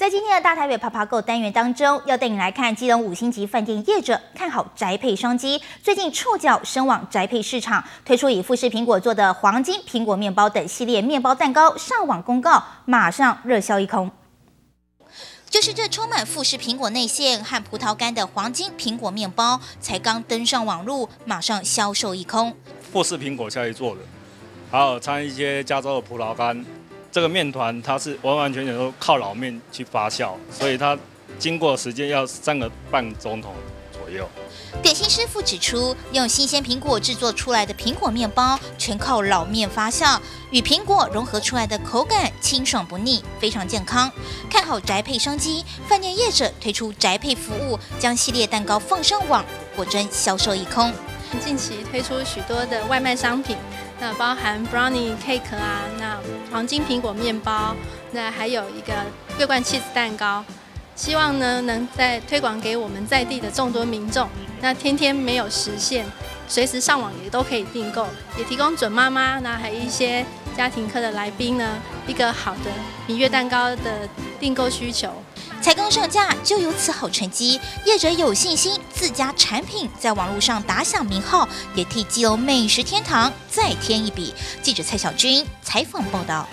在今天的大台北爬爬购单元当中，要带你来看基隆五星级饭店业者看好宅配商机，最近触角伸往宅配市场，推出以富士苹果做的黄金苹果面包等系列面包蛋糕上网公告，马上热销一空。就是这充满富士苹果内馅和葡萄干的黄金苹果面包，才刚登上网路，马上销售一空。富士苹果下去做的，还有掺一些加州的葡萄干。这个面团它是完完全全都靠老面去发酵，所以它经过时间要三个半钟头左右。点心师傅指出，用新鲜苹果制作出来的苹果面包，全靠老面发酵，与苹果融合出来的口感清爽不腻，非常健康。看好宅配商机，饭店业者推出宅配服务，将系列蛋糕放上网，果真销售一空。近期推出许多的外卖商品。那包含 brownie cake 啊，那黄金苹果面包，那还有一个桂冠 cheese 蛋糕，希望呢能在推广给我们在地的众多民众。那天天没有实现，随时上网也都可以订购，也提供准妈妈，那还有一些家庭课的来宾呢，一个好的蜜月蛋糕的订购需求。才刚上架就有此好成绩，业者有信心自家产品在网络上打响名号，也替基隆美食天堂再添一笔。记者蔡小军采访报道。